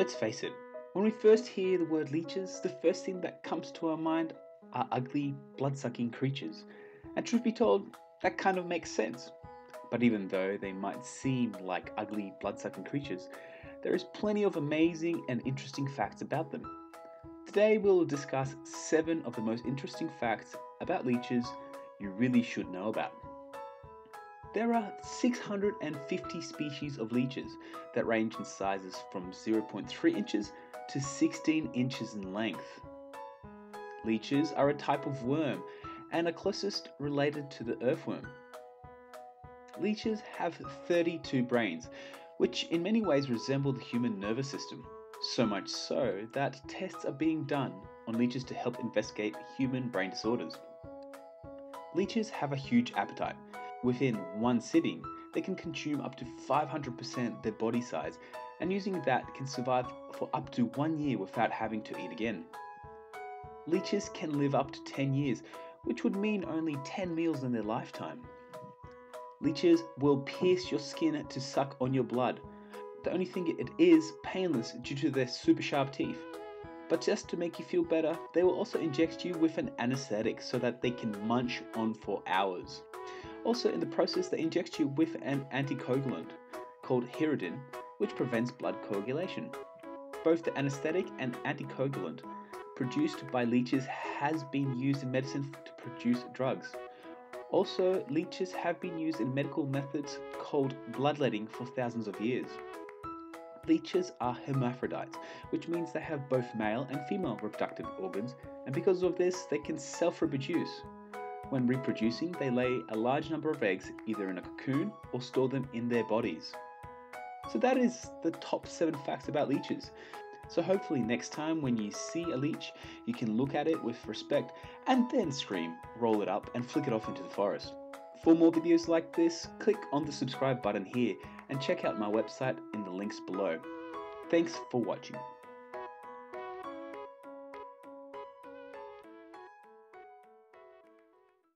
Let's face it, when we first hear the word leeches, the first thing that comes to our mind are ugly, blood sucking creatures. And truth be told, that kind of makes sense. But even though they might seem like ugly, blood sucking creatures, there is plenty of amazing and interesting facts about them. Today we'll discuss 7 of the most interesting facts about leeches you really should know about. There are 650 species of leeches that range in sizes from 0.3 inches to 16 inches in length. Leeches are a type of worm and are closest related to the earthworm. Leeches have 32 brains, which in many ways resemble the human nervous system, so much so that tests are being done on leeches to help investigate human brain disorders. Leeches have a huge appetite. Within one sitting, they can consume up to 500% their body size, and using that can survive for up to one year without having to eat again. Leeches can live up to 10 years, which would mean only 10 meals in their lifetime. Leeches will pierce your skin to suck on your blood. The only thing it is painless due to their super sharp teeth. But just to make you feel better, they will also inject you with an anesthetic so that they can munch on for hours. Also, in the process, they inject you with an anticoagulant called Hirudin, which prevents blood coagulation. Both the anesthetic and anticoagulant produced by leeches has been used in medicine to produce drugs. Also, leeches have been used in medical methods called bloodletting for thousands of years. Leeches are hermaphrodites, which means they have both male and female reproductive organs, and because of this, they can self reproduce. When reproducing, they lay a large number of eggs either in a cocoon or store them in their bodies. So, that is the top 7 facts about leeches. So, hopefully, next time when you see a leech, you can look at it with respect and then scream, roll it up, and flick it off into the forest. For more videos like this, click on the subscribe button here and check out my website in the links below. Thanks for watching.